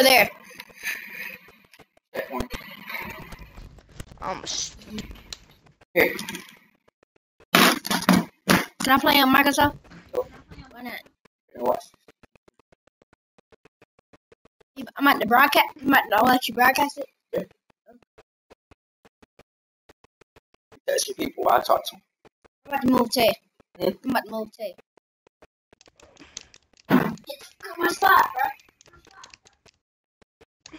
over there. Um, Here. Can I play on Microsoft? Go. Why not? And. I'm at the broadcast. I'm at, I'll let you broadcast it. That's your people. I talk to. 'em. I'm about to move Tay. Hmm? I'm about to move Tay. Got my spot, bro. I thought you was gonna move. Ready?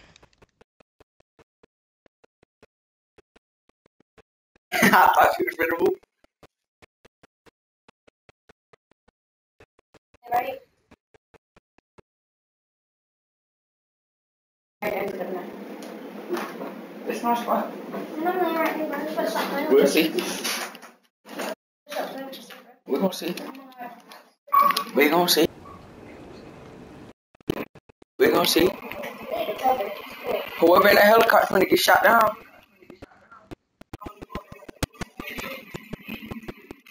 Alright, I'm good now. It's my spot. No, no, no, right, right, right, stop playing with We'll see. We're gonna see. We're gonna see. We're gonna see. Whoever in that helicopter finna get shot down.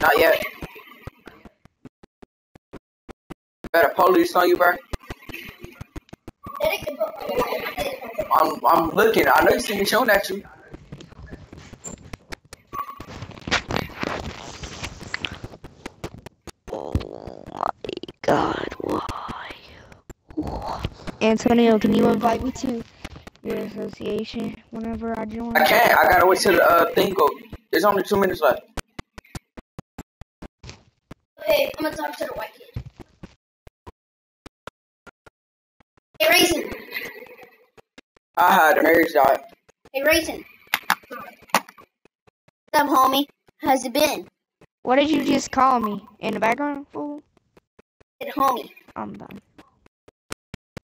Not yet. Better police on you, bro. Take the cover. I'm I'm looking. I know you see me showing at you. oh my god, why? Antonio, can you invite me to your association whenever I join? I can't. I gotta wait till the uh, thing go. There's only two minutes left. Okay, I'm gonna talk to the white kid. Hey, Raisin. I had a marriage died. Hey, Raisin. What's up, homie? How's it been? What did you just call me? In the background, fool? Hey, homie. I'm done.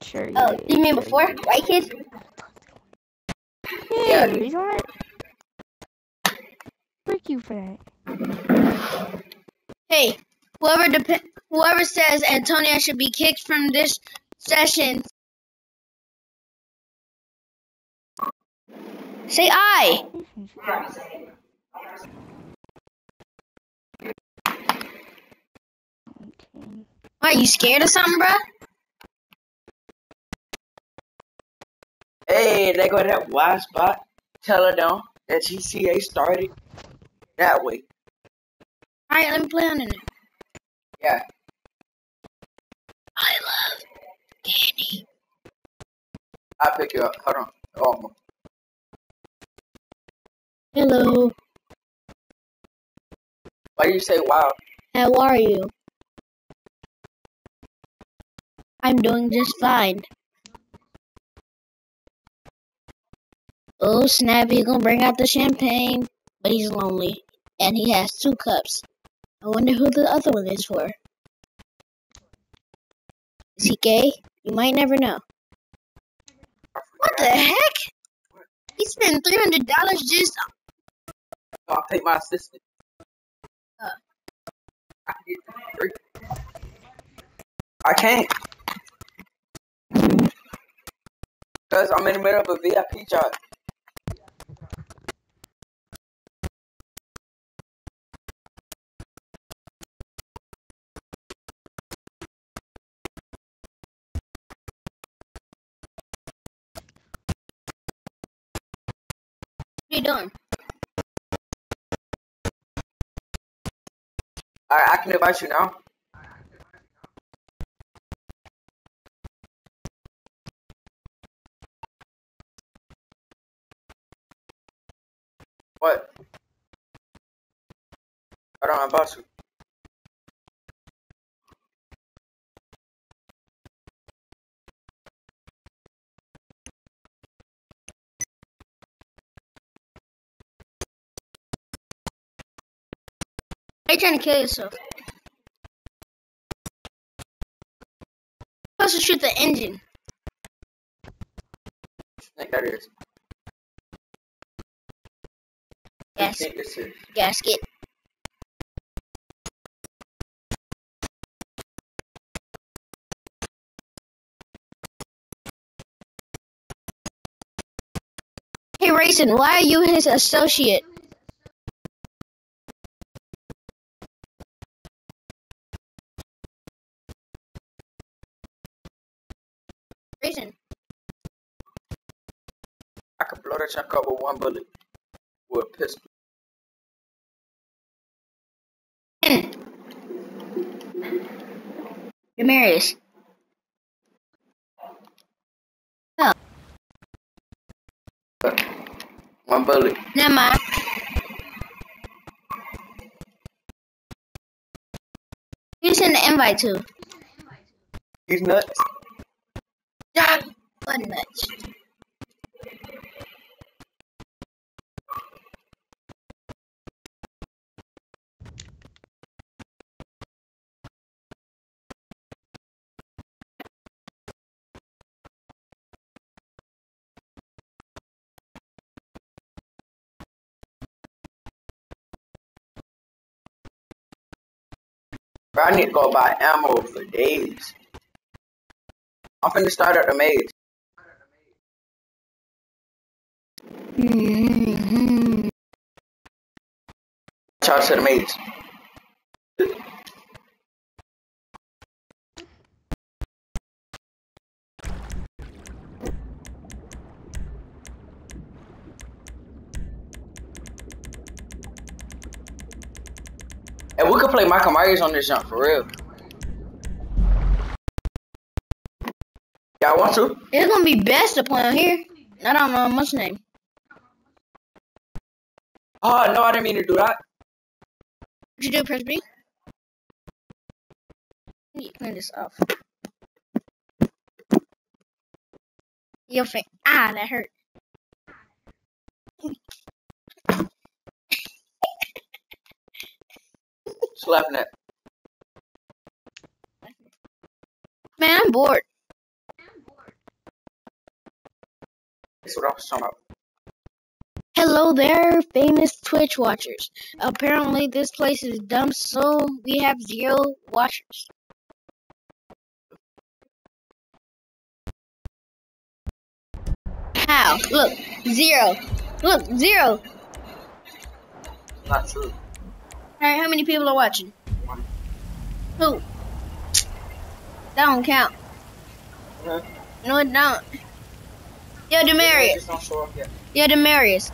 Sure. Oh, yeah. you mean before? White kid? Yeah, he's on. Frick you for that. Hey, whoever dep- whoever says Antonio should be kicked from this session, say I. What, you scared of something, bruh? Hey, they go to that wide spot. Tell her down that GCA started that way. Alright, let me play on it now. Yeah. I love Danny. I'll pick you up. Hold on. Oh, Hello, why do you say wow? how are you? I'm doing just fine. Oh snap, he's gonna bring out the champagne, but he's lonely. And he has two cups. I wonder who the other one is for. Is he gay? You might never know. What the heck? He spent three hundred dollars just I'll take my assistant. Uh. I can get. I can't. Because I'm in the middle of a VIP job. What are you doing? Alright, I can invite you now. What? I don't invite you. You trying to kill yourself? You're supposed to shoot the engine. I think that is. I Yes. think this is. Gasket. Hey, Rayson, why are you his associate? Blow that chunk up with one bullet. With a pistol. Demarius. Oh. One bullet. Never mind. You send the invite to. He's nuts. Yeah. What nuts? Bro, I need to go buy ammo for days. I'm finna start at the maze. Mm-hmm. Charge to the maze. Could play Michael Myers on this jump for real. Y'all want to? It's gonna be best to play on here. I don't know the name. Oh no, I didn't mean to do that. What you do, press B? Need to clean this off. Your face. Ah, that hurt. Slapping it. Man, I'm bored. That's what I was talking about. Hello there, famous Twitch watchers. Apparently, this place is dumb, so we have zero watchers. How? Look, zero. Look, zero. Not true. Alright, how many people are watching? One. Who? That don't count. No, it don't. Yo, Demarius. Just don't show up yet. Yo, Demarius.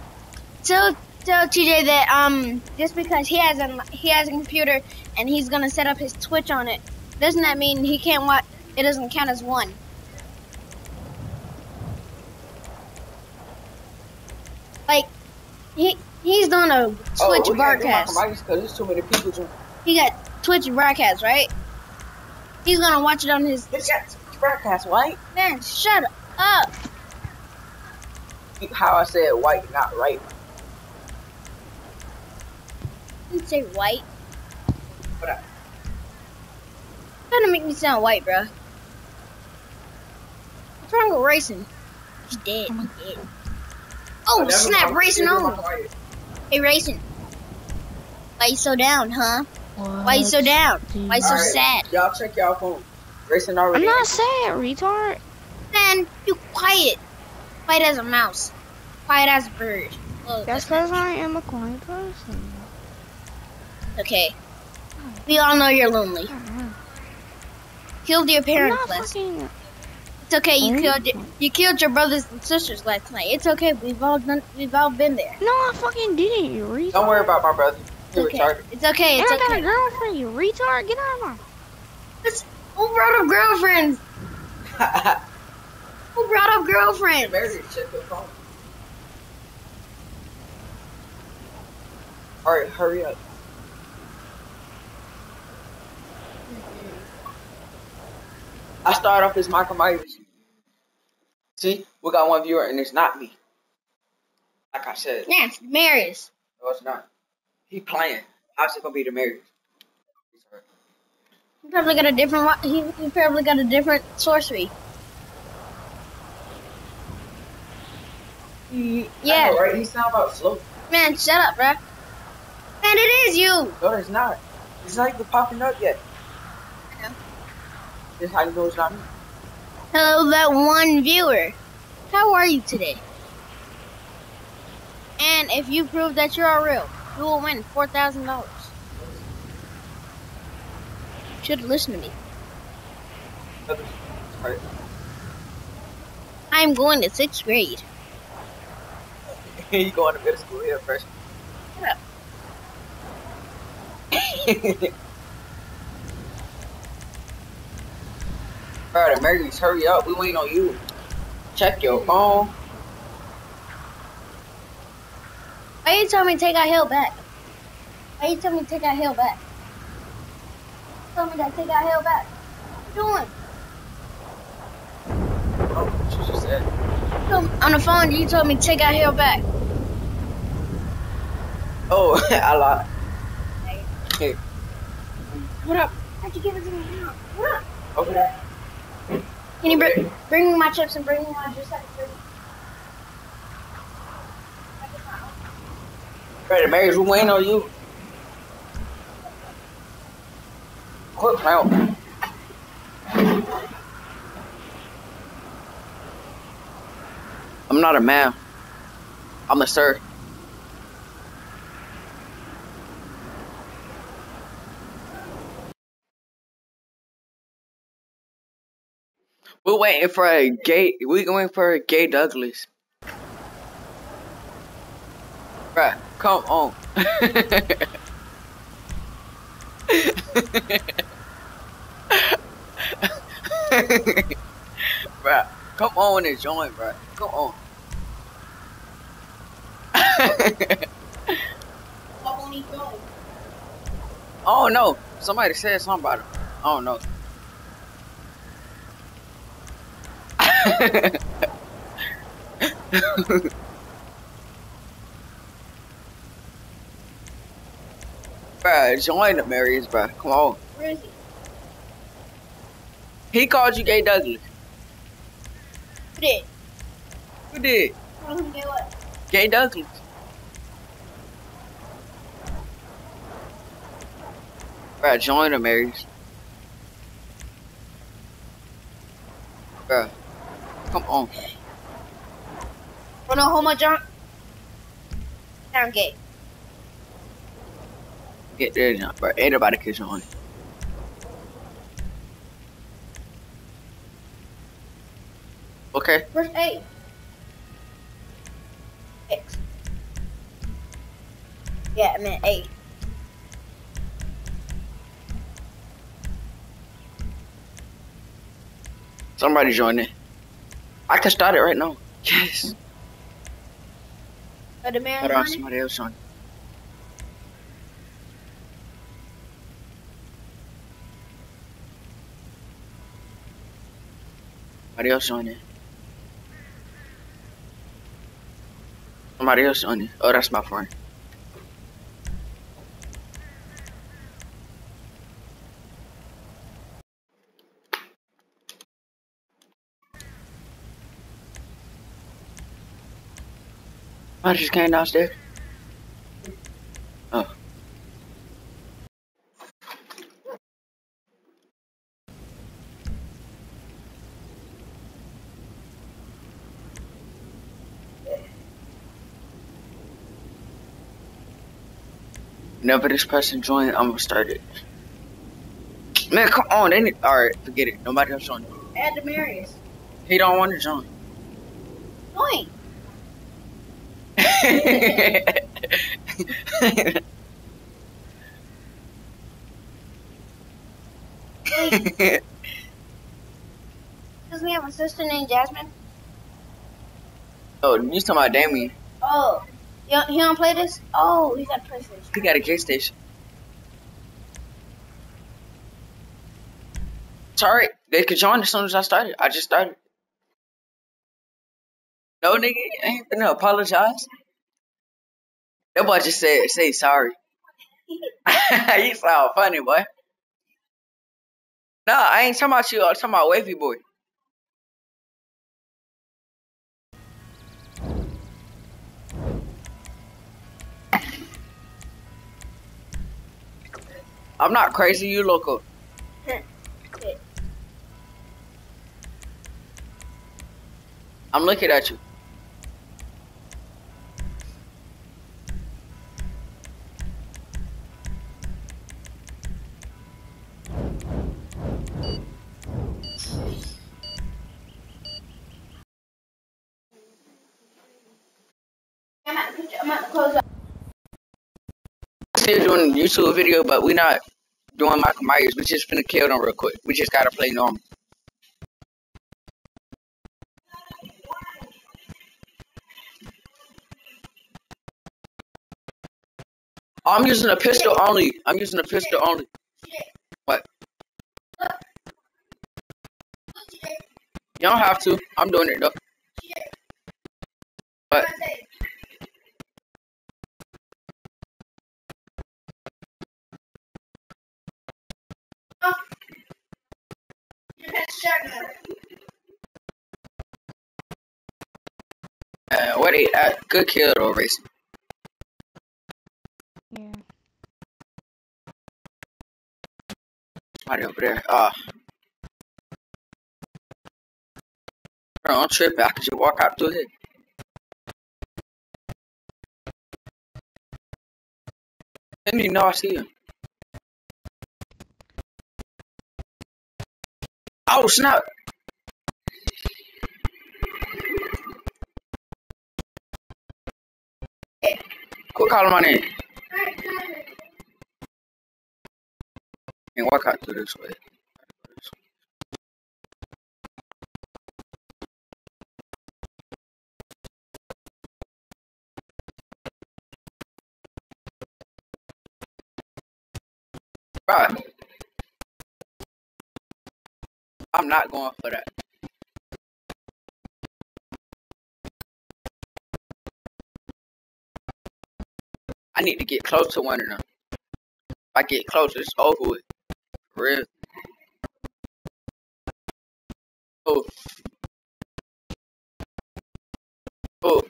Tell tell TJ that um just because he has a he has a computer and he's gonna set up his Twitch on it, doesn't that mean he can't watch? It doesn't count as one. Like he he's doing a oh, Twitch oh, can't do broadcast. Michael because there's too many people. To... He got Twitch broadcast, right? He's gonna watch it on his. This got broadcast white. Man, shut up! How I said white, not right. You didn't say white. What up? Trying to make me sound white, bro. What's wrong with racing? He's dead. He's dead. Oh, snap! Racing on. Know why. Hey, racing. Why you so down, huh? Why you so down? Why you so Alright, sad? Y'all check y'all phone. Racing I'm already. not sad, retard. Man, you quiet. Quiet as a mouse. Quiet as a bird. Oh, That's because I am a quiet person. okay. We all know you're lonely. Killed your I'm parents not fucking. It's okay. You killed your, you killed your brothers and sisters last night. It's okay. We've all done. We've all been there. No, I fucking didn't, you retard. Don't worry about my brother. It's You're okay. retarded. It's okay. And It's I got a okay. girlfriend, you retard. Get out of my. Who brought up girlfriends? Who brought up girlfriends? Mary, check your phone. Alright, hurry up. I start off as Michael Myers. See, we got one viewer and it's not me. Like I said, Yeah, it's Marius. no, it's not. He playing. How's it gonna be Demarius? He probably got a different. He, he probably got a different sorcery. Yeah, right? He's sound about slow. man, shut up, bruh. Man, it is you. No, it's not. It's not even popping up yet. I know. This how you know it's not me. Hello, that one viewer. How are you today? And if you prove that you're a real, you will win four thousand dollars. Should listen to me. Right. I'm going to sixth grade. you going to middle school here first. Shut Bro, Demarius, hurry up. We waiting on you. Check your phone. Why you tell me to take our hill back? Why you tell me to take our hill back? Tell me to take our hill back. What you doing? Oh, what you just said. On the phone, you told me to take our hill back. Oh, I lied. Hey, What up? How'd you give it to me now? What up? over there. Can you bring, bring me my chips and bring me my juice? Demarius, we waiting on you. Quit playing. I'm not a man. I'm a sir. We're waiting for a gay. We're going for a gay Douglas. Bruh, come on. bruh, come on and join, bruh. Come on. oh no, somebody said something about him. I don't know. bruh, join Demarius, bruh. Come on. Where is he? He called you gay Douglas. Who did? Who did? Him to what? Gay Douglas. Bruh, join Demarius. Bruh, come on. Oh no, homo John. Sound gay. Get there, John, bruh. Ain't nobody can join. Okay. Where's A? X. Yeah, I meant A. Somebody join it. I can start it right now. Yes. But the man Hold on, on somebody else join. Somebody else join it. Somebody else join it. Oh, that's my friend. I just came downstairs. Oh. Whenever this person join, I'm gonna start it. Man, come on, they need, alright, forget it. Nobody else join. Add Demarius. He don't want to. Join. Does we have a sister named Jasmine? oh, you talking about Damien? Oh. He don't, he don't play this? Oh, he got a PlayStation. He got a J station. Alright. They could join as soon as I started. I just started. No nigga, I ain't finna apologize. That boy just said say sorry. you sound funny, boy. Nah, I ain't talking about you, I'm talking about Wavy Boy. I'm not crazy, you local. I'm looking at you. Still doing YouTube video, but we're not doing Michael Myers. We just finna kill them real quick. We just gotta play normal. I'm using a pistol only. I'm using a pistol only. What? You don't have to. I'm doing it though. But uh, what a uh, good kill though, racing. Yeah. Right over there. Uh, I'm tripping. I could just walk out through it. Didn't even know I see him. Oh snap! Quit calling my name. And walk out through this way. I'm not going for that. I need to get close to one of them. If I get close, it's over with. For real. Oh. Oh.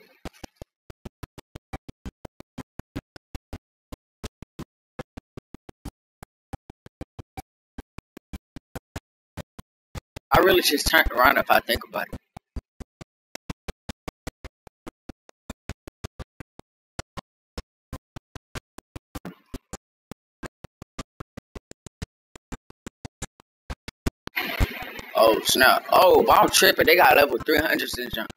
Really just turned around if I think about it. Oh snap! Oh, I'm tripping. They got level 300 in jump.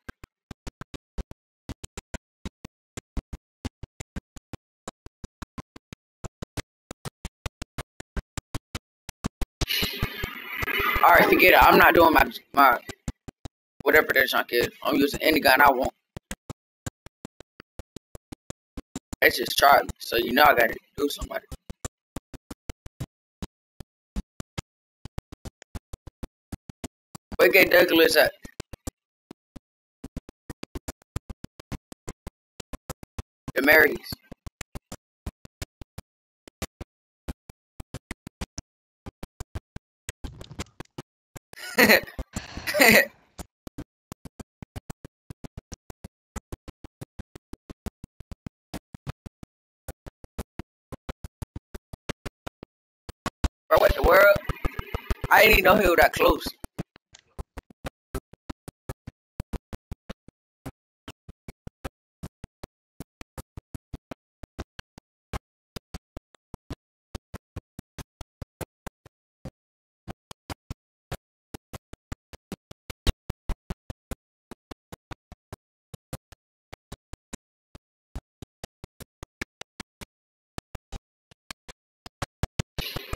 I'm not doing my my whatever that junk is. I'm using any gun I want. That's just Charlie, so you know I gotta do somebody. Where get Douglas at? Demarius. Bro, what the world? I didn't even know he was that close.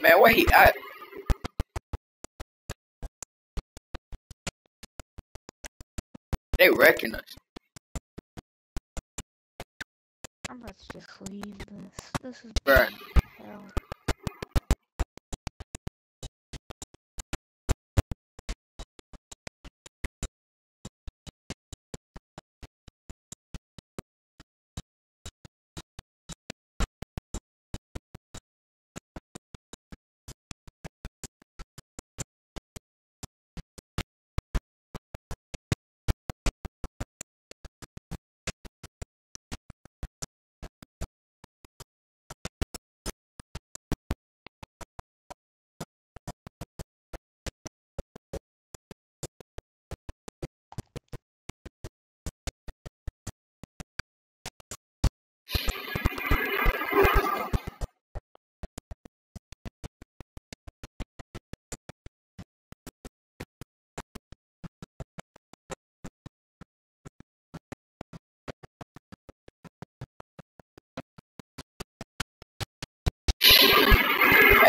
Man, where he at? They wrecking us. I'm about to just leave this. This is Bruh. hell.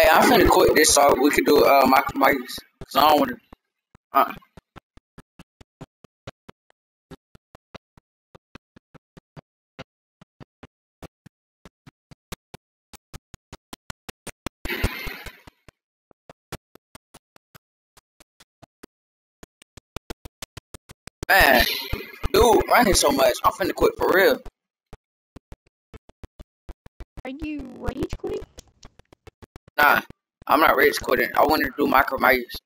Yeah, I'm finna quit this so we could do uh Michael Myers. Cause I don't wanna uh Man, dude, running so much. I'm finna quit for real. Are you rage quitting? Nah, I'm not rage quitting. I wanted to do Myers.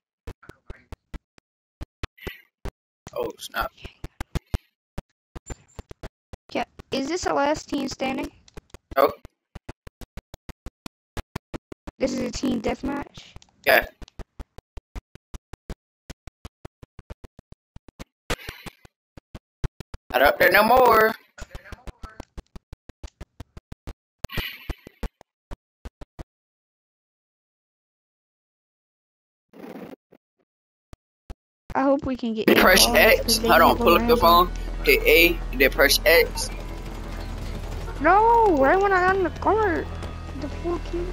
Oh snap! Yeah. Is this the last team standing? Nope. This is a team deathmatch. Yeah. Not up there no more. I hope we can get. You press X. they Hold on, pull up your phone. Hit A, and then press X. No, right when I got in the car, the four killed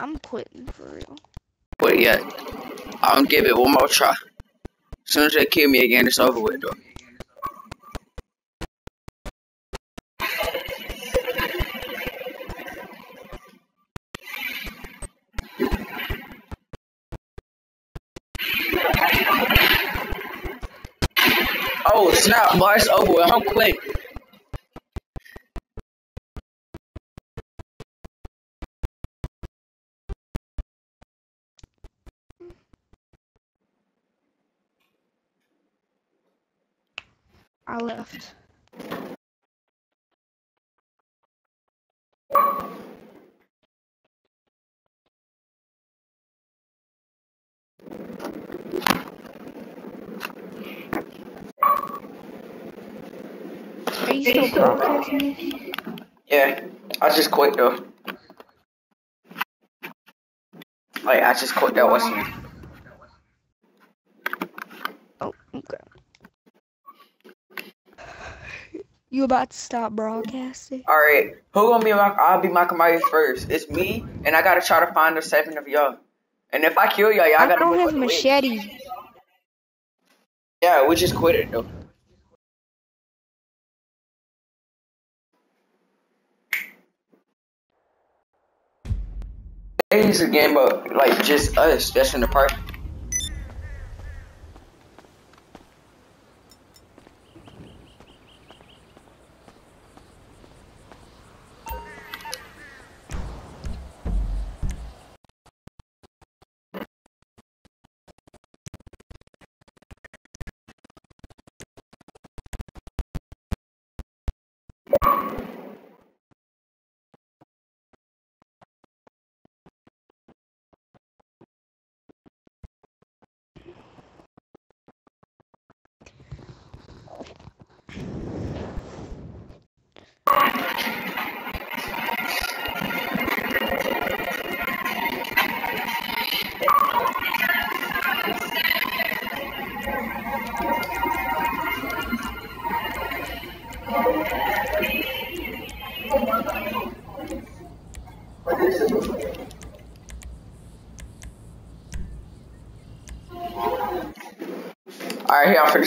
I'm quitting for real. But yeah. I'll give it one more try. As soon as they kill me again, it's over with, though. Oh snap, boy, it's over with. I'm quitting. Left. Are you still broadcasting? Yeah, I just quit though. Like I just quit that name. Oh, okay. You about to stop broadcasting? All right, who gonna be my? I'll be Michael Myers first. It's me, and I gotta try to find the seven of y'all. And if I kill y'all, y'all I gotta. I don't have out the way. machete. Yeah, we just quit it though. It's a game of like just us, That's in the park.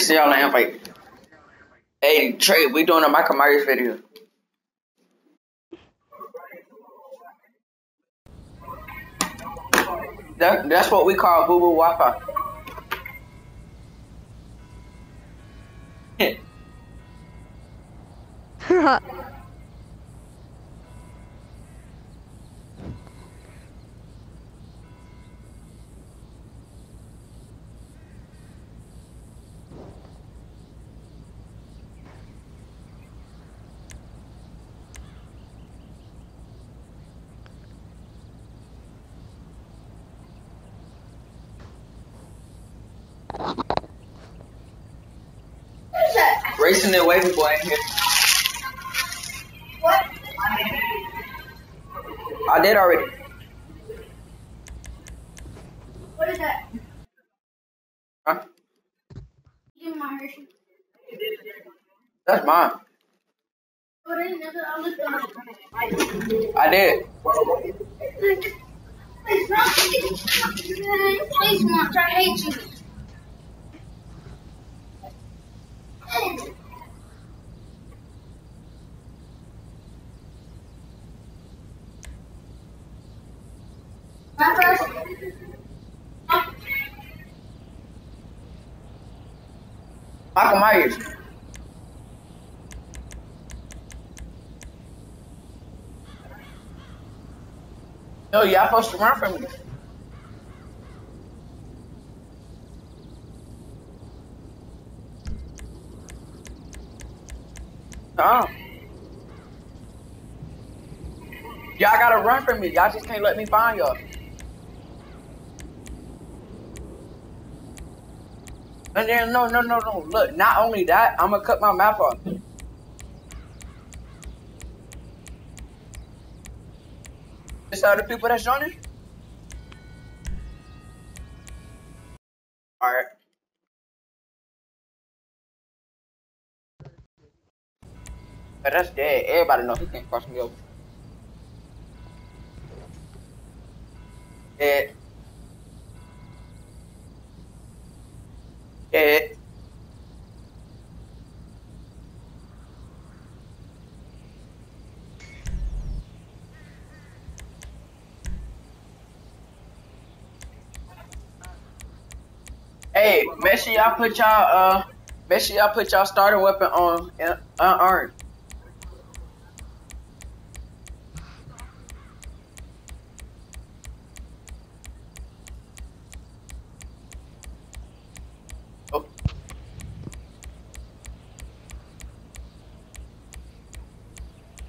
See y'all ain't invite. Hey Trey, we doing a Michael Myers video. That, that's what we call boo boo wapa. Wavy boy in here. What? I did already. What is that? Huh? Me my Hershey. That's mine. Oh. I looked on. I did. Please, Mom. Please. I hate you. My first. Michael Myers. No, y'all supposed to run from me. Oh. Y'all gotta run from me. Y'all just can't let me find y'all. And then no, no, no, no. Look, not only that, I'm gonna cut my map off. Are the people that's joining. All right. But that's dead. Everybody knows he can't cross me over. Dead. Dead. Hey, make sure y'all put y'all uh, make sure y'all put y'all starter weapon on uh, unarmed.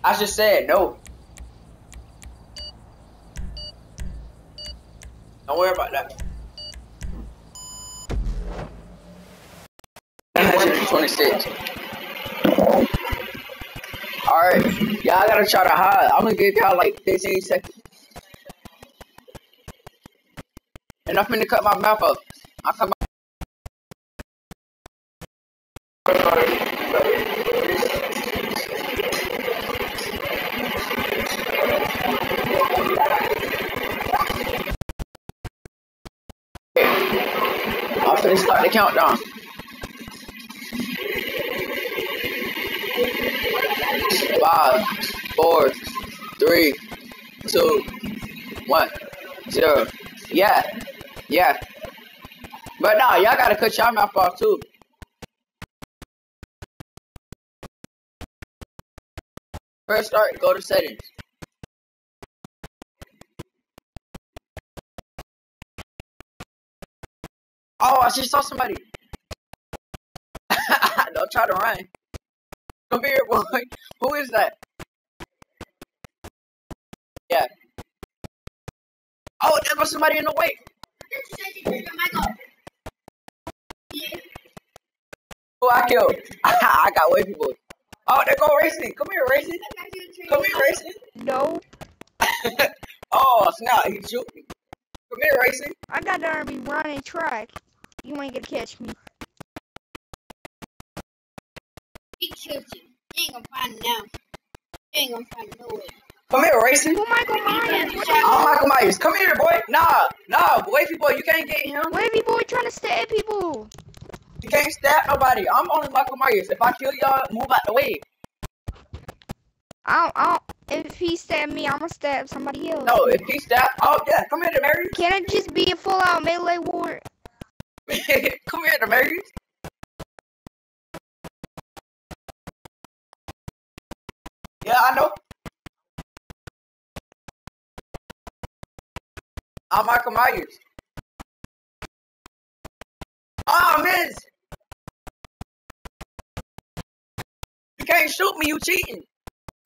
I just said no. Don't worry about that. 26. Alright, y'all gotta try to hide. I'm gonna give y'all like 15 seconds. And I'm finna cut my mouth up. I cut my the countdown. Five, four, three, two, one, zero. Yeah, yeah. But nah, y'all gotta cut y'all mouth off too. First start, go to settings. Oh, I just saw somebody. Don't try to run. Come here, boy. Who is that? Yeah. Oh, there was somebody in the way. Who I killed? I got wavy boy. Oh, there go racing. Come here, racing. Come here, racing. No, oh, snap. He shoot me. Come here, racing. I got to be running track. You ain't gonna catch me. He killed you. You ain't gonna find it now. You ain't gonna find it nowhere. Come here, racing. Who Michael Myers? What Oh, Michael Myers. Come here, boy. Nah, nah, wavy boy. You can't get him. Wavy boy trying to stab people. You can't stab nobody. I'm only Michael Myers. If I kill y'all, move out the way. I don't, I don't, if he stab me, I'm gonna stab somebody else. No, if he stab, oh yeah, come here, Mary. Can it just be a full out melee war? come here, Demarius. Yeah, I know. I'm Michael Myers. Oh, miss. You can't shoot me. You cheating.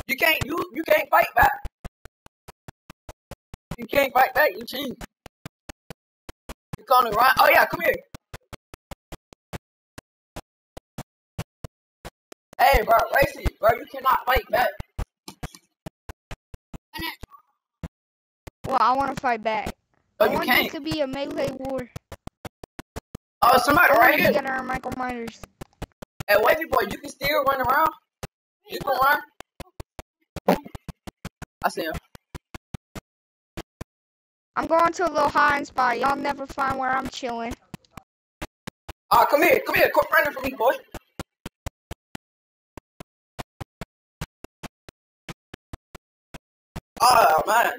You can't. You you can't fight back. You can't fight back. You cheating. Calling Ryan? Oh yeah, come here. Hey, bro, Racy, bro, you cannot fight back. Well, I want to fight back. No, I you want can't. this to be a melee war. Oh, somebody I right here. get our Michael Myers. Hey, wavy boy, you can still run around. You can run. I see him. I'm going to a little hiding spot. Y'all never find where I'm chilling. Ah, come here, come here, quit running from me, boy. Oh man.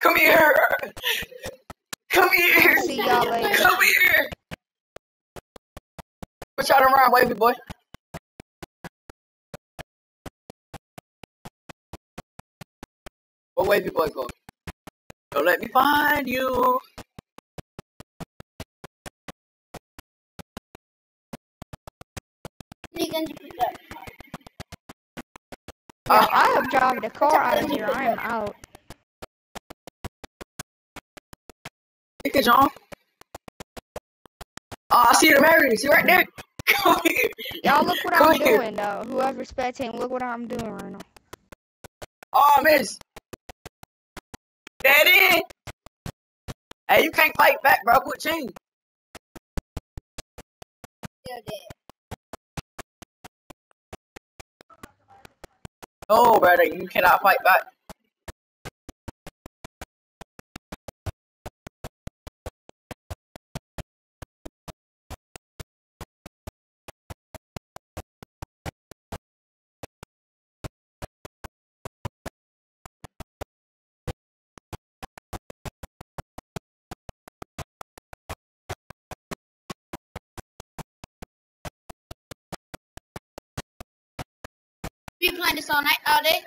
Come here. Come here. See y'all later. Come here. What y'all around, wavy boy? Where wavy boy go? Don't let me find you. Any guns you picked up? Yeah, ah. I have driving the car out of here. I am out. Look at John. Oh, I see the Mary. See right there. Come here. Y'all look what Come I'm here. doing though. Whoever's spectating, look what I'm doing right now. Oh, miss. Hey, you can't fight back, bro. Quit cheating. Still dead. No, brother. You cannot fight back. We playing this all night, all day.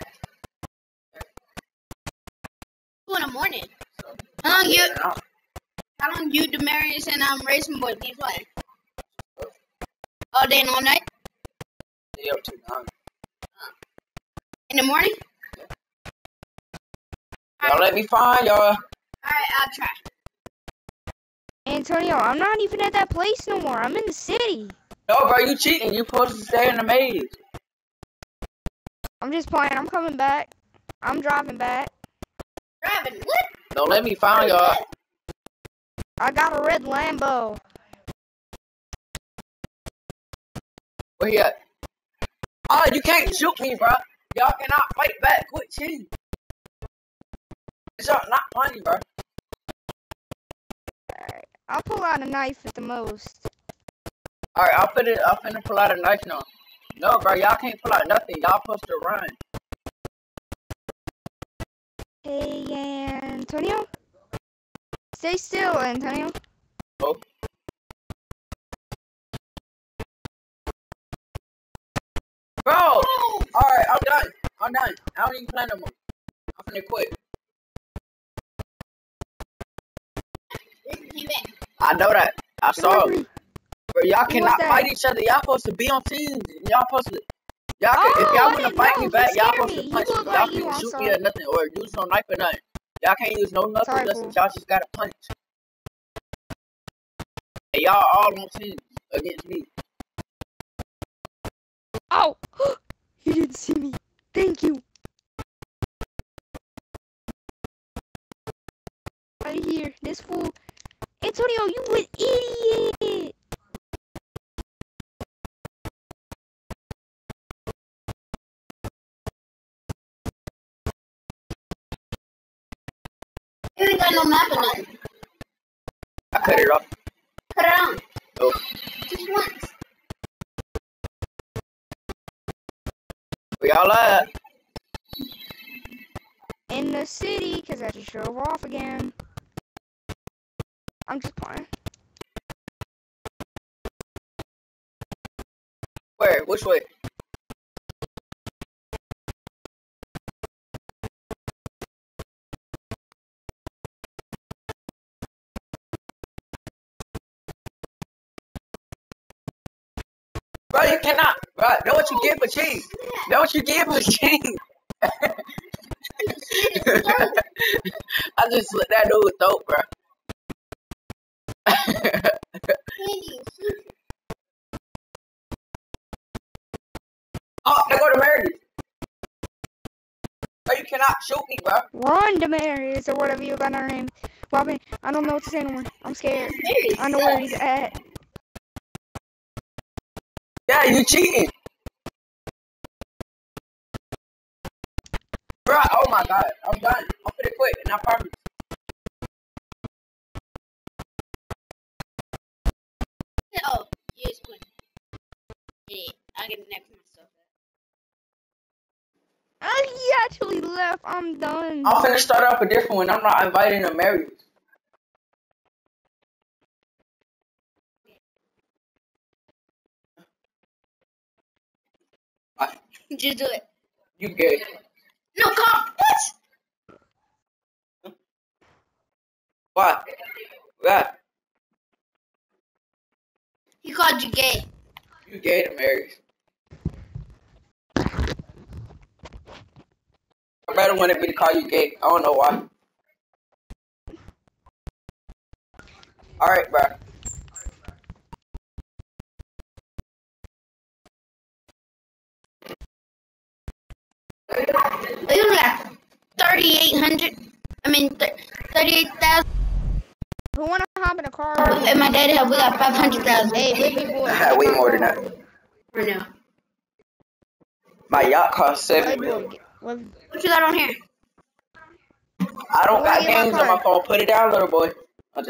Two in the morning. How long you? How long you, Demarius, and um, Racing Boy be playing? All day and all night. Yeah, too long. In the morning. Y'all let me find y'all. All right, I'll try. Antonio, I'm not even at that place no more. I'm in the city. No, bro, you cheating. You supposed to stay in the maze. I'm just playing. I'm coming back. I'm driving back. Driving. What? Don't let me find y'all. I got a red Lambo. Where he at? Oh, you can't shoot me, bro. Y'all cannot fight back. Quit cheating. It's not not funny, bro. I'll pull out a knife at the most. Alright, I'll put it. I'll finna pull out a knife now. No, bro, y'all can't pull out nothing. Y'all supposed to run. Hey, Antonio. Stay still, Antonio. Oh. Bro! Alright, I'm done. I'm done. I don't even play no more. I'm gonna quit. Racing came back. I know that. I saw it. Bro, y'all cannot fight each other. Y'all supposed to be on teams. Y'all supposed to. Y'all can, if Oh, y'all wanna fight me back, y'all supposed to punch me. Y'all can't I'm shoot me or nothing, or use no knife or nothing. Y'all can't use no Sorry, lessons. fool. Y'all just gotta punch. And y'all all on teams against me. Oh! he didn't see me. Thank you. Right here. This fool. Antonio, you an idiot. You ain't got no map. I cut it off. Put it on. Oh. Just once. Where y'all at? In the city, because I just drove off again. I'm just playing. Where? Which way? bro. You cannot, bro. Know what you give for cheese. Know what you give for cheese. I just slit that dude throat, bro. oh, they go to Meredith. Bro, you cannot shoot me, bro. Run, Demarius, or whatever you got her name. Bobby, I don't know what to say anymore. I'm scared. I know where he's at. Yeah, you cheating. Bro, oh my god, I'm done. I'm gonna quit, and I promise. Oh, you just playing. Yeah, I get next myself. Oh, he actually left. I'm done. I'm finna start up a different one. I'm not inviting a marriage. Just do it. You gay. No, come. What? What? Why? He called you gay. You gay to marriage. I better wanted me to call you gay. I don't know why. Alright, bro. We only got 3,800. I mean, th- 38,000. Who wanna hop in a car? And my daddy had, we got 500,000. Hey, baby boy. I had way more than that. I know. My yacht cost Baby seven boy. million. What? What you got on here? I don't got games on my phone. Put it down, little boy. I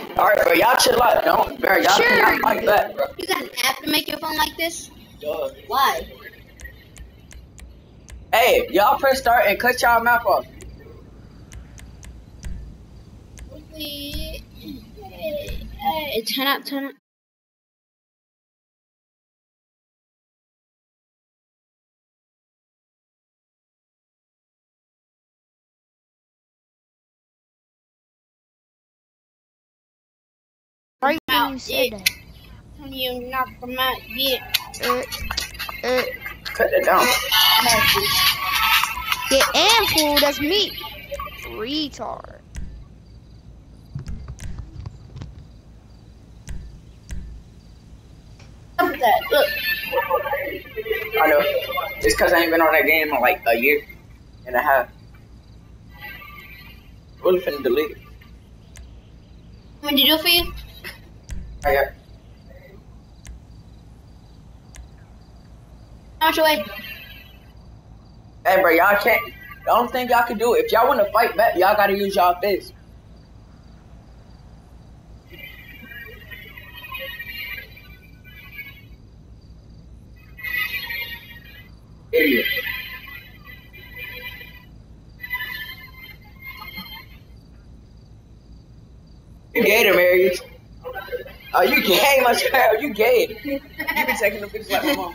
just Really? Alright, bro. Y'all chill out. Don't, bro. Y'all Sure. cannot fight back, bro. You got an app to make your phone like this? Duh. Why? Hey, y'all press start and cut y'all map off. Hey, turn up, turn up. Right when you Out, said yeah. that. When you knock them out, yeah. Uh, uh, Cut it down. get and fool, that's me. Retard. Look at that. Look. I know. It's because I ain't been on that game in like a year and a half. Really finna delete it. What did you do for you? I got. How much away? Hey, bro, y'all can't. The only thing y'all can do, it. if y'all want to fight back, y'all gotta use y'all fists. Idiot. To Marius. Oh, you gay, my child. You gay. You been taking the pictures like my mom.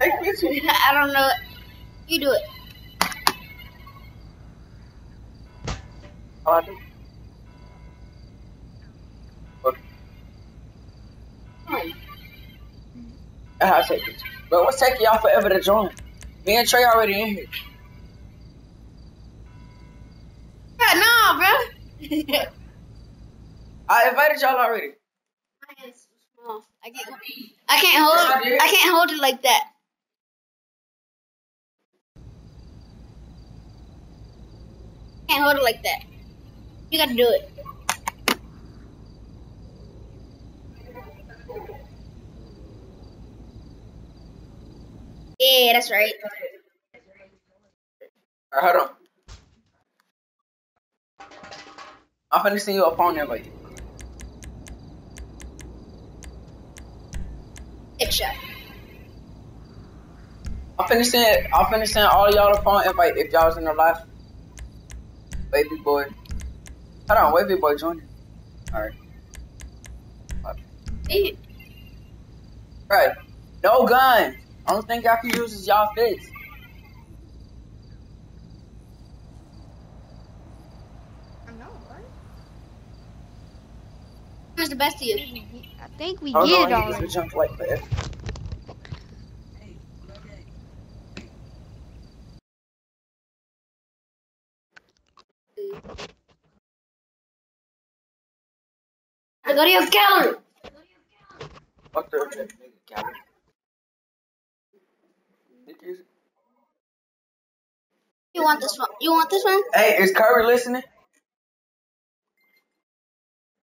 Take pictures. I don't know. You do it. Oh, I do. Okay. Come on. I'll take pictures. But what's taking y'all forever to join? Me and Trey already in here. No, bro. I invited y'all already. My hand's so small. I can't. I can't hold. I can't hold it like that. Can't hold it like that. You gotta do it. Yeah, that's right. Alright, hold on. I'm finna send you a phone invite. Shot. I'm finna send I'm finna send all y'all a phone invite if y'all was in the live. Baby boy. Hold on, baby boy joining. Alright. Hey, Right. No gun. Only thing y'all can use is y'all fists. I know, right? Who's the best of you? I think we Hold get on, it you get already. the jump like that. Gotta go to your gallery. Fuck the nigga gallery. You want this one? You want this one? Hey, is Curry listening?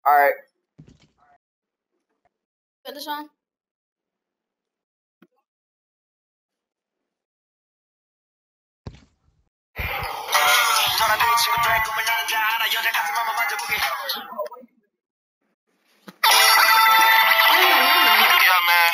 All right. For this one? Yeah, man.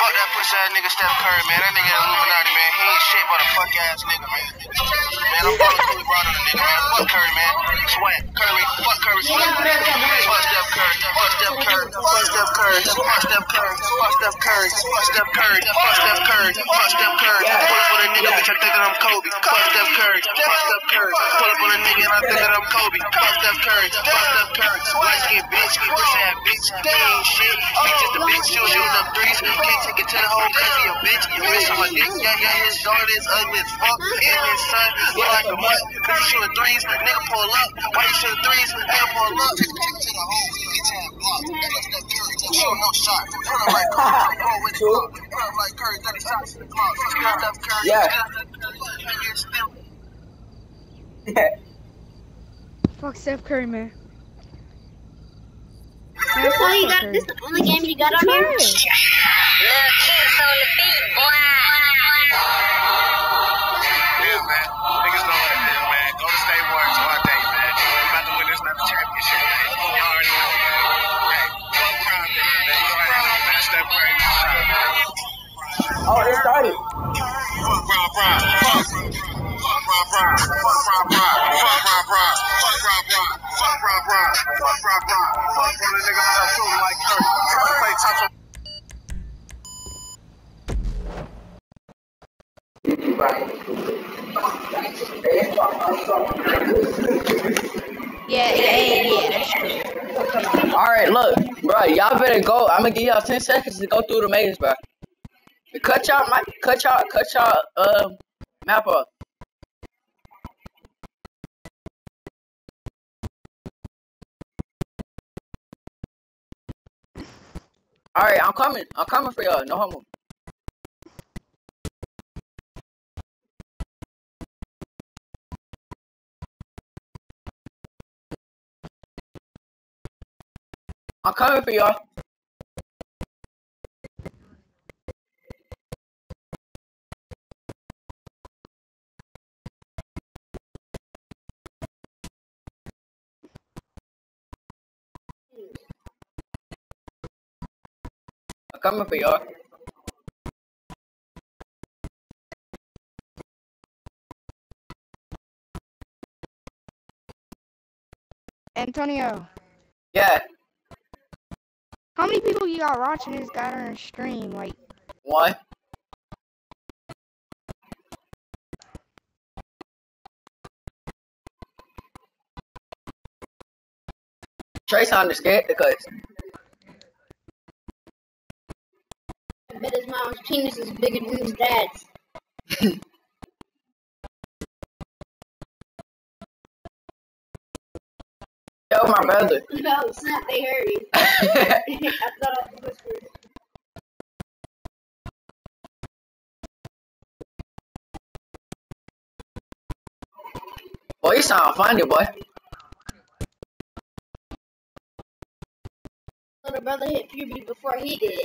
Fuck that pussy ass nigga Steph Curry, man. That nigga Illuminati, ain't shit but a fuck ass nigga, man. Man, I'm balling Kobe Bryant on a nigga, man. Fuck Curry, man. Swag, Curry, fuck Curry, Swag. Fuck Steph Curry, fuck Steph Curry, fuck Steph Curry, fuck Steph Curry, fuck Steph Curry, fuck Steph Curry, fuck Steph Curry, fuck Steph Curry. Pull up on a nigga, bitch, I think that I'm Kobe. Fuck Steph Curry, fuck Steph Curry. Pull up on a nigga and I think that I'm Kobe. Fuck Steph Curry, fuck Steph Curry. Light skin bitch, pussy ass bitch, damn shit. Bitch is the bitch, she was shooting up threes. Can't take it to the whole cause a bitch. You miss on my dick, yeah, yeah, yeah daughter is ugly as fuck. And his son look like a mutt. Cause he shooting threes. Nigga pull up. Why you shooting threes? Nigga pull up. Take it to the home. Bitch ass block. That's Steph Curry. Shoot no shot. Run up like Curry. Roll with the clock. Run up like Curry. 30 shots in the clock. Steph Curry. Yeah. Still Fuck Steph Curry, man. That's all you got. This is the only game you got on here. Curry. Yeah, man. Niggas know what it is, man. Golden State Warriors all day, man. We about to win this another championship, man. Y'all already know, man. Hey, fuck Prime, man. You already know, man. Steph Curry in the shot, man. Oh, it started. Fuck Prime. Fuck. Fuck Prime Prime. Fuck Prime. Fuck Prime. Fuck Prime. Fuck Prime. Fuck Prime. Fuck one of the niggas that's shooting like Curry. Curry play top of Yeah, yeah, yeah, that's true. All right, look, bro. Y'all better go. I'm gonna give y'all ten seconds to go through the maze, bro. Cut y'all, cut y'all, cut y'all, uh, map up. All right, I'm coming. I'm coming for y'all. No homo. I'm coming for y'all. I'm coming for y'all. Antonio, Yeah, how many people you got watching this goddamn stream? Like, one. Trace scared because I bet his mom's penis is bigger than his dad's. yo, my brother. No, snap, they heard you. I thought I whispered. boy, you sound funny, boy. Little brother hit puberty before he did.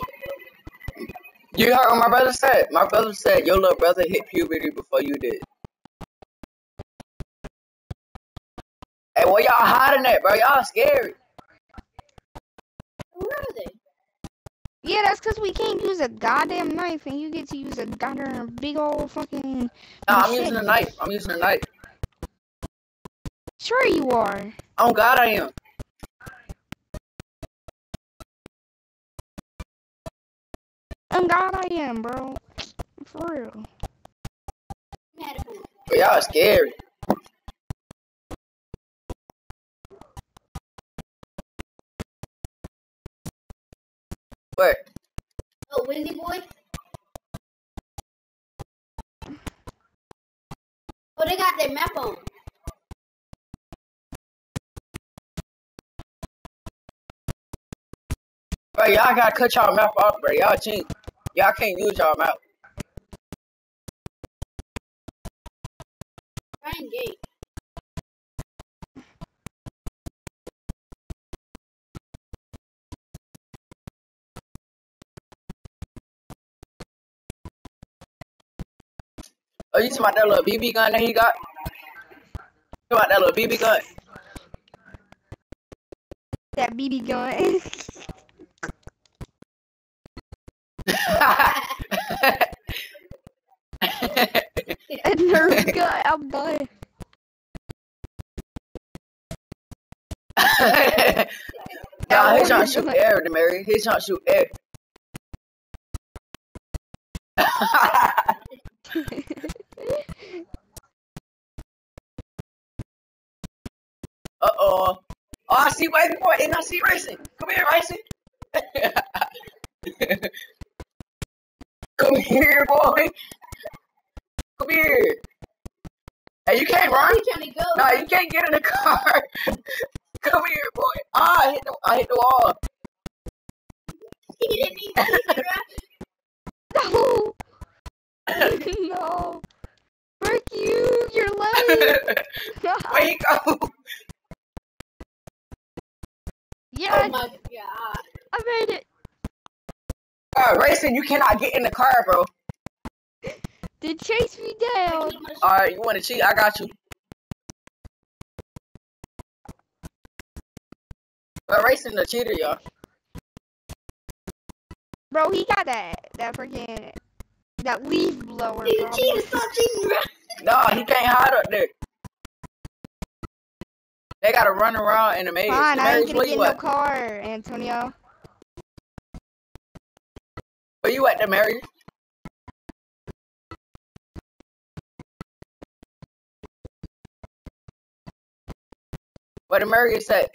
You heard what my brother said. My brother said your little brother hit puberty before you did. Hey, what y'all hiding at, bro? Y'all scary. Where are they? yeah, that's because we can't use a goddamn knife and you get to use a goddamn big old fucking. No, I'm using a knife. I'm using a knife. Sure, you are. Oh God, I am. Oh God, I am, bro. For real. Mad at who? But y'all scary. Oh, Wizzy boy? Oh, they got their map on. Bro, y'all gotta cut y'all mouth off, bro. Y'all cheat. Y'all can't use y'all mouth. Ryan Gate. Oh, you talking about that little BB gun that he got? You talking about that little BB gun? That BB gun. a Nerf gun. I'm done. nah, he's trying to shoot air, Mary. He's trying to shoot air. Uh oh. Oh, I see White Boy and I see Racing. Come here, Racing. Come here, boy. Come here. Hey, you can't run. He's trying to go. No, you can't get in the car. Come here, boy. Ah, I hit the, I hit the wall. He didn't even see. No. no. Frick you. You're late. Where you go? yeah, Oh my god. I made it. Uh, Racing, you cannot get in the car, bro. Then chase me down. All right, you want to cheat? I got you. But Racing the cheater, y'all. Bro, he got that. That freaking. That leaf blower. You bro. cheated, stop cheating, bro. No, he can't hide up there. They gotta run around in the maze. Fine, the I ain't gonna get in you no car, Antonio. Where you at, Demarius? Where Demarius at?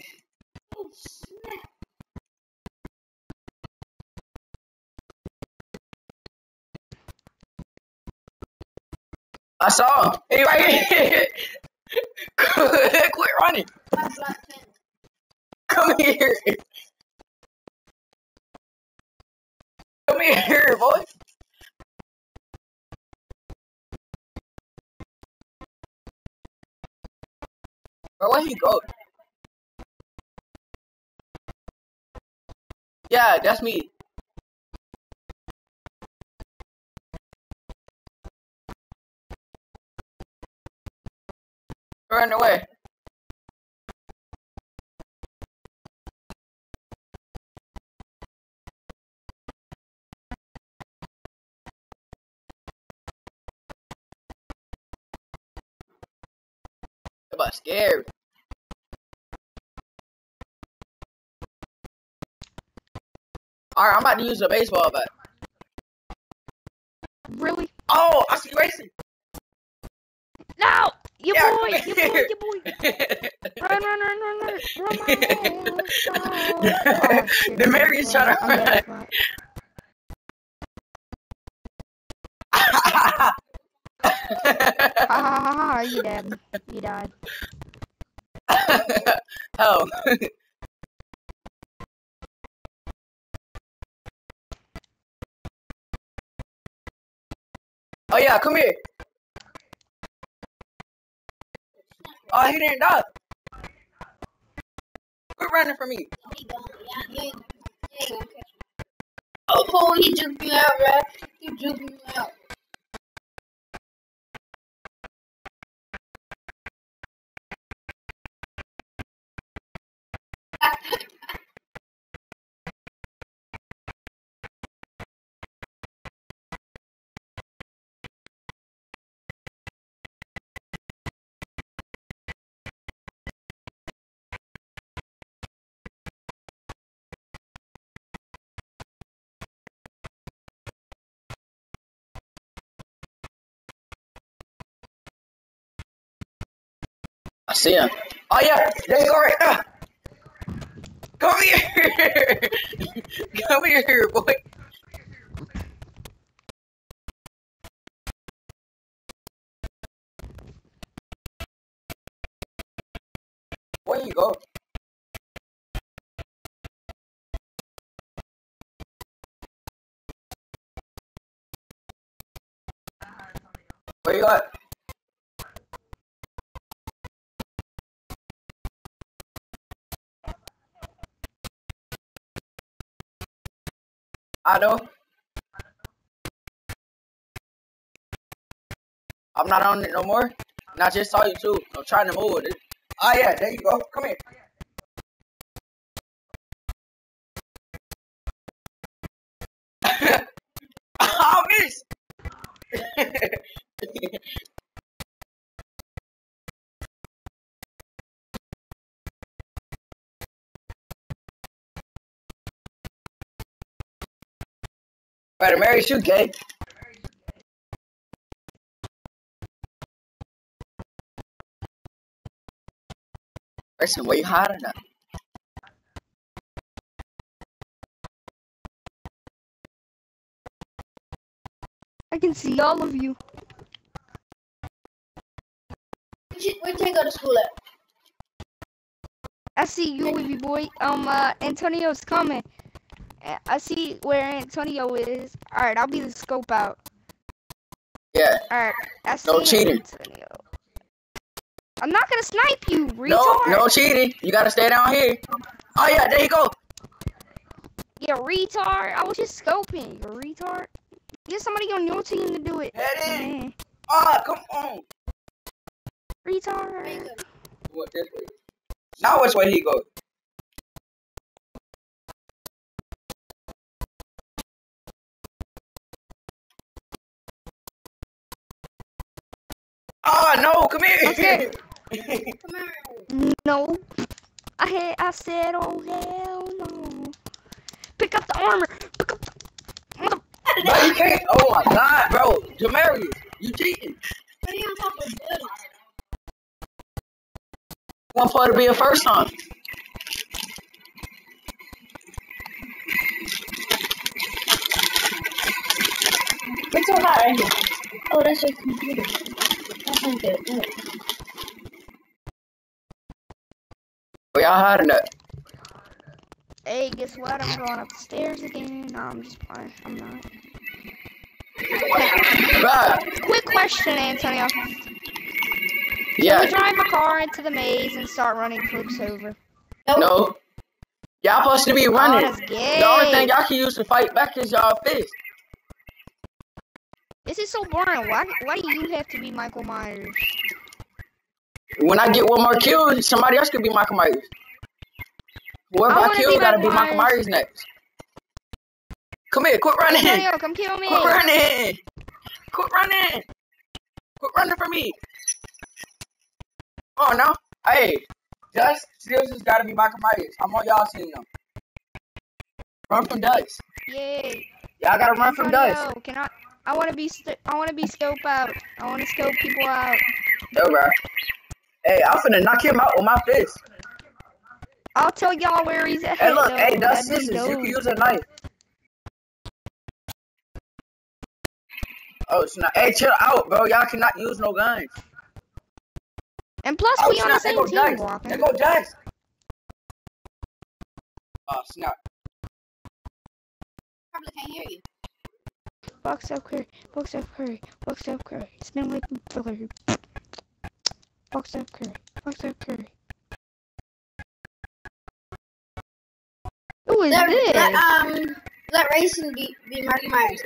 I saw him. He right here. Quit running. Come here. Come here, boy. Bro, where he go? Yeah, that's me. Run away. About scary. Alright, I'm about to use a baseball bat. Really? Oh, I see racing. Your Yeah, boy! Your boy! Your boy! Run, run, run, run, run! Run, run, run! Oh, shit. Demarius trying to run. ha ha ha! You dead. You died. oh. oh yeah, come here. Oh, he didn't die. Quit running from me. Oh, he juked me out, bro. He juked me out. I see him. Oh yeah, let's go right now. Come here! Come here, boy! Where you go? Where you at? Know. I'm not on it no more. And I just saw you too. I'm trying to move it. Oh yeah, there you go. Come here. oh, miss. Better marry you, gay. Listen, what you hiding at? I can see all of you. Where'd you go to school at? I see you, wavy boy. Um, uh, Antonio's coming. I see where Antonio is. Alright, I'll be the scope out. Yeah. Alright, I see No cheating. Antonio. I'm not gonna snipe you, retard. No, no cheating. You gotta stay down here. Oh yeah, there you go. You retard. I was just scoping, you retard. Get somebody on your team to do it. Is. Man, Ah, come on. retard. What this way? Now which way he go? Ah, no, come here. Okay. Come here. No. I had, I said, oh hell no. Pick up the armor. Pick up the. Mother- no, you can't. Oh my god, bro. Jamarius, you cheating. What are you on top of buildings? One for it to be a first time. What's so hot right here? Oh, that's your computer. Not good. Y'all hiding at? Hey, guess what? I'm going upstairs again. No, I'm just playing. I'm not. Quick question, Antonio. Can Yeah, we drive a car into the maze and start running folks over? no. Y'all supposed to be Oh, running. The only thing y'all can use to fight back is y'all fist. This is so boring. Why, why do you have to be Michael Myers? When I get one more kill, somebody else could be Michael Myers. Whoever I I, kill gotta be Michael Myers next. Come here, quit running. Come kill me. Quit running. Quit running. Quit running for me. Oh no. Hey, Dust still just gotta be Michael Myers. I'm on y'all team now. Run from Dust. Yay. Y'all gotta run from Dust. Can I? I want to be. St- I want to be scope out. I want to scope people out. No, bro. Hey, I'm finna knock him out with my fist. I'll tell y'all where he's at. Hey, look, though. hey, that's That'd scissors. You can use a knife. Oh, it's not. Hey, chill out, bro. Y'all cannot use no guns. And plus, Oh, we on the same go team, Dice. Walker. There go Dice. Oh, snap. Probably can't hear you. Box up Curry. Box up Curry. Box up Curry. Smell like filler. Box up Curry. Box up Curry. Who is Let, this? let, um, let Rayson be, be Michael Myers.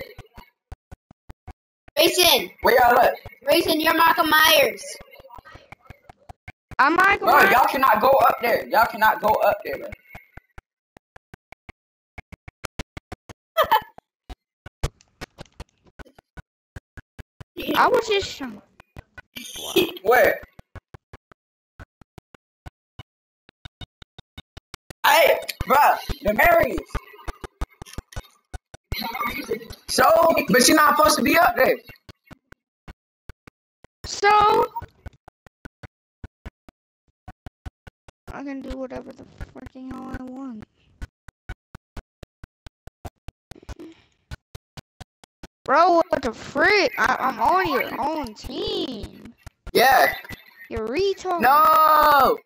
Rayson, Where y'all at? Rayson, you're Michael Myers. I'm Michael Bro, Myers. y'all cannot go up there. Y'all cannot go up there, bro. I was just. Where? Hey, bro, Demarius. So, but you're not supposed to be up there. So I can do whatever the freaking hell I want. Bro, what the frick? I, I'm on your own team. Yeah. You're retard. No.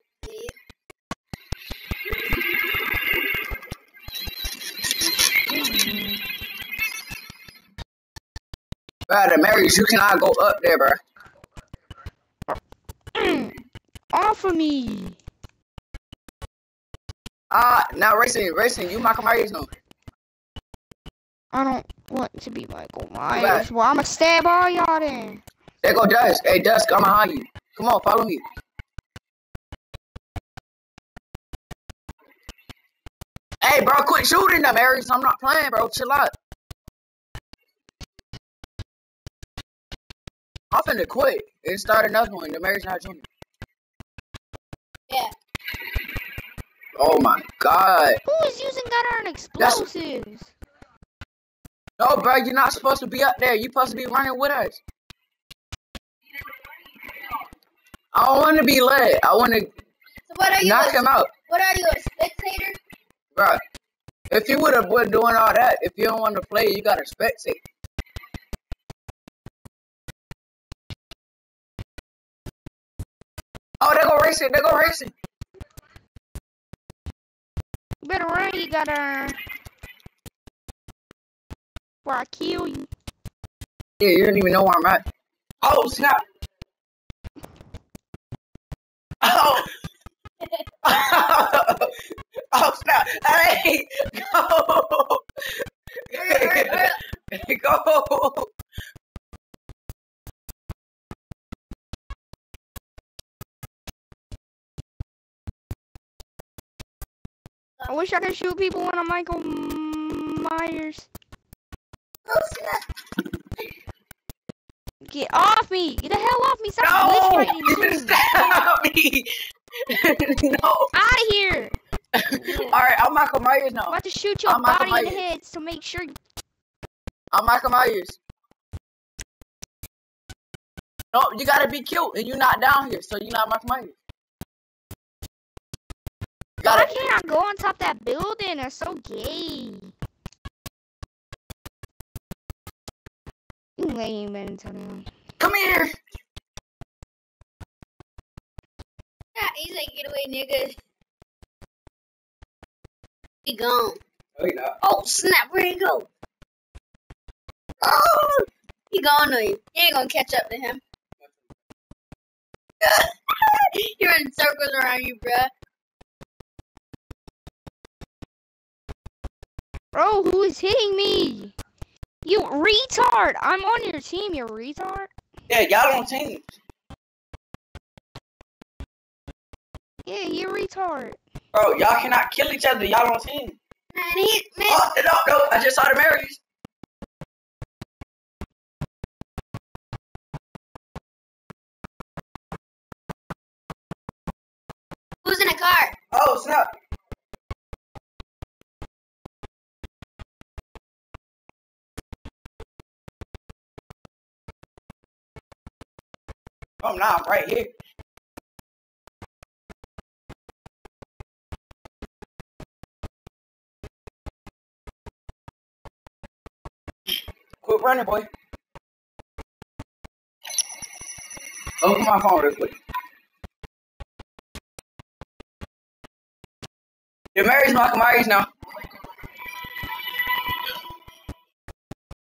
Bro, Demarius, you cannot go up there, bro. Off of me. Ah, now racing, racing, you Michael Myers no. I don't want to be Michael back. Myers. Well, I'ma stab all y'all then. There go Dusk. Hey, Dusk, I'm behind you. Come on, follow me. Hey, bro, quit shooting them, Aries. I'm not playing, bro. Chill out. I'm finna quit and start another one. Demarius not joining. Yeah. Oh my god. Who is using gun and explosives? No, bro, you're not supposed to be up there. You're supposed to be running with us. I don't want to be led. I want to So what are you? knock a, him out, What are you, a spectator? bro. If you would have been doing all that, if you don't want to play, you gotta spectate. Oh, they go racing. They go racing. Better run, you gotta. Or I kill you. Yeah, you don't even know where I'm at. Oh snap! Oh. oh snap! Hey, go! Go! I wish I could shoot people when I'm Michael Myers. Get off me! Get the hell off me! Stop No! glitch You me! just stabbed me! no! Out of here! Alright, I'm Michael Myers I'm now. about to shoot your I'm body in the head, so make sure I'm Michael Myers. No, you gotta be cute, and you're not down here, so you're not Michael Myers. You Why gotta, can't I go on top of that building? That's so gay. Lame, Antonio. come here! Yeah, he's like, get away, nigga. He gone. Oh, you know. Oh, snap, where'd he go? Oh, he gone on you. You ain't gonna catch up to him. he running circles around you, bruh. Bro, who is hitting me? You retard! I'm on your team, you retard. Yeah, y'all on teams. Yeah, you retard. Bro, y'all cannot kill each other. Y'all on team. Man, he, man, Oh, no, no, I just saw Demarius. who's in the car? Oh, snap. Oh, I'm right here. Quit running, boy. Open my phone real quick. Your Mary's Michael Myers now.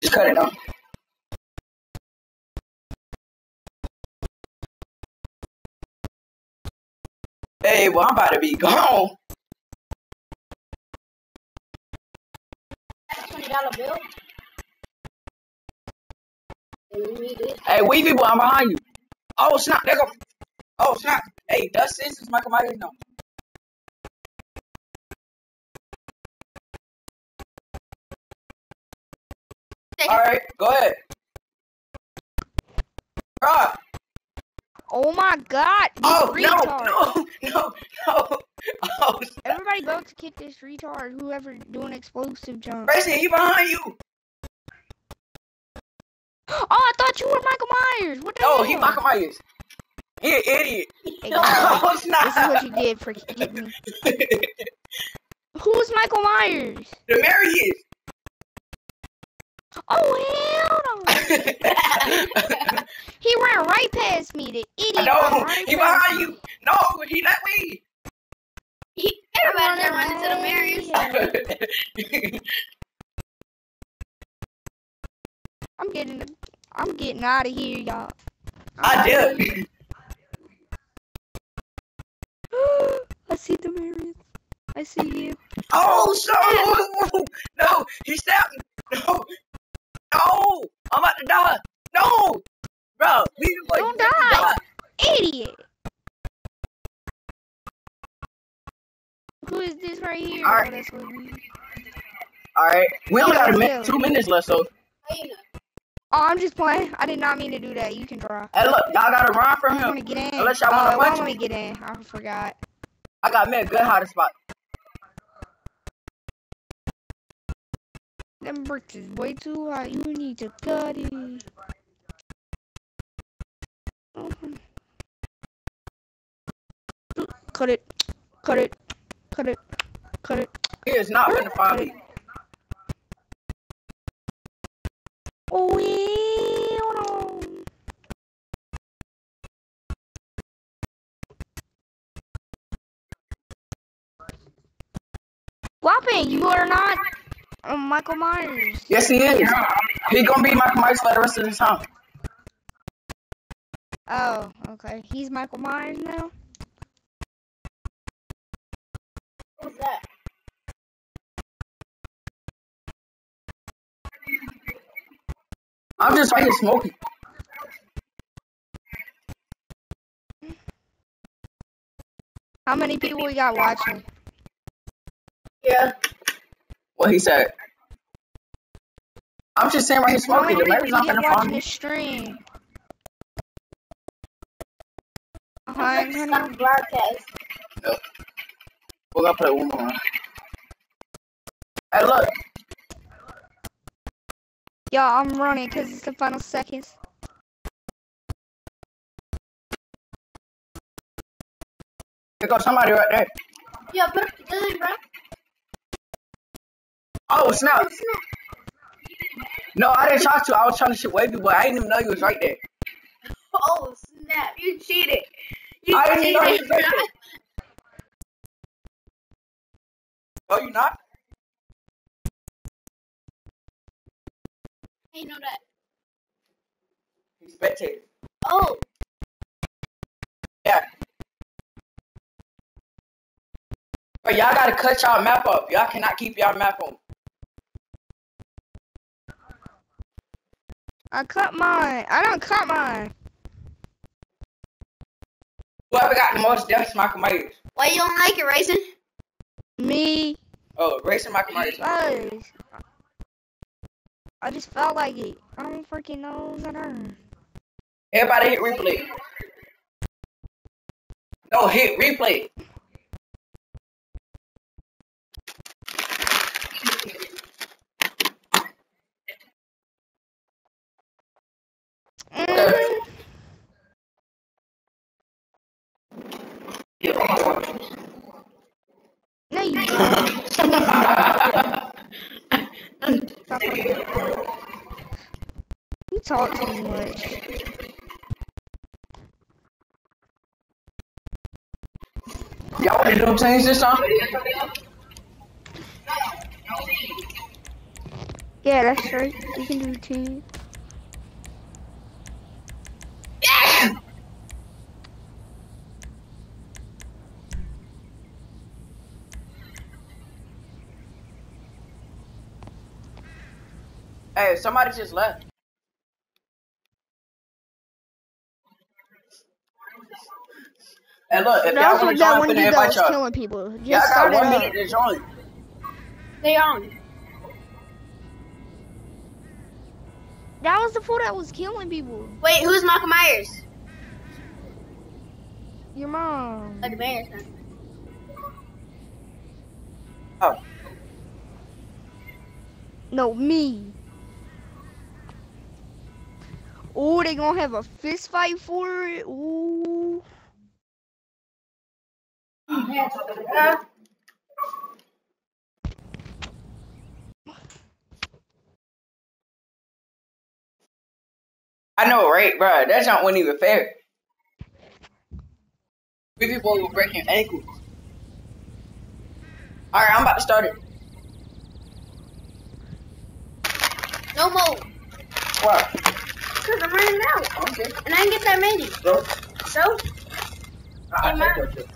Just cut it down. Hey, well, I'm about to be gone. Twenty dollar bill. Hey, Weavy boy, I'm behind you. Oh, snap. There go. Oh, snap. Hey, Dust this is Michael Myers. Take All go ahead. Rock. Oh my god, Oh, no, retard. no, no, no. Oh, snap. Everybody go to kick this retard, whoever doing explosive jump. Grayson, he behind you. Oh, I thought you were Michael Myers. What the No, hell? he Michael Myers. He an idiot. Hey, guys, Oh, this is what you did for hitting me. Who's Michael Myers? Demarius. Oh, hell no. He ran right past me, the idiot. I ran know. right He past behind me. you. No, he let me. He, everybody's there running to the Marys. I'm getting. I'm getting out of here, y'all. I did. I see Demarius. I see you. Oh, so no, he stabbed me. No, no, I'm about to die. No, bro, leave him like Don't die. Idiot. Who is this right here? Alright. Oh, we- All right, we only got a minute, two minutes left, so Oh, I'm just playing. I did not mean to do that. You can draw. hey, look, y'all gotta run from I want to him. get in. Unless y'all wanna oh, punch me. get in. I forgot. I got me a good hiding spot. Them bricks is way too high. You need to cut it. Mhm. Cut it. Cut it. Cut it. Cut it. He is not gonna find me. Oh, yeah. Whopping, you are not um, Michael Myers. Yes, he is. He gonna be Michael Myers for the rest of the time. Oh, okay. He's Michael Myers now? What's that? I'm just right here smoking. How many people we got watching? Yeah. What he said. I'm just saying right here How smoking. The people lady's not gonna find watching me. this stream? Hi, honey. broadcast. We're gonna play one more. Hey, look. Yo, I'm running because it's the final seconds. Here goes somebody right there. Yeah, put it together, bro. Oh, snap. No, I didn't try to. I was trying to shoot wavy, but I didn't even know you was right there. Oh snap! You cheated. You I didn't even know cheated. was right there. Oh, you not? I know that. He's spectator. Oh, Yeah. But y'all gotta cut y'all map up. Y'all cannot keep y'all map on. I cut mine. I don't cut mine. Whoever got the most deaths, Michael Myers. why you don't like it, Raisin? Me. Oh, racing Michael Myers. Guys. I just felt like it. I don't freaking know that I. Everybody hit replay. No, hit replay. Mm, no, you don't. Stop it. You talk too much. Y'all change this song? Yeah, that's true. We can do two. Hey, somebody just left. And look, if That y'all was want to that join, one I'm finna dude invite was y'all. killing people. Just Y'all got started one up. minute to join. They on. That was the fool that was killing people. Wait, who's Michael Myers? Your mom. Like Myers. huh? Oh, No, me. Oh, they gonna have a fist fight for it. Ooh. I know, right, bro? That jump wasn't even fair. We people were breaking ankles. All right, I'm about to start it. no more. What? Because I'm running out. Okay. And I didn't get that many. So, So, I,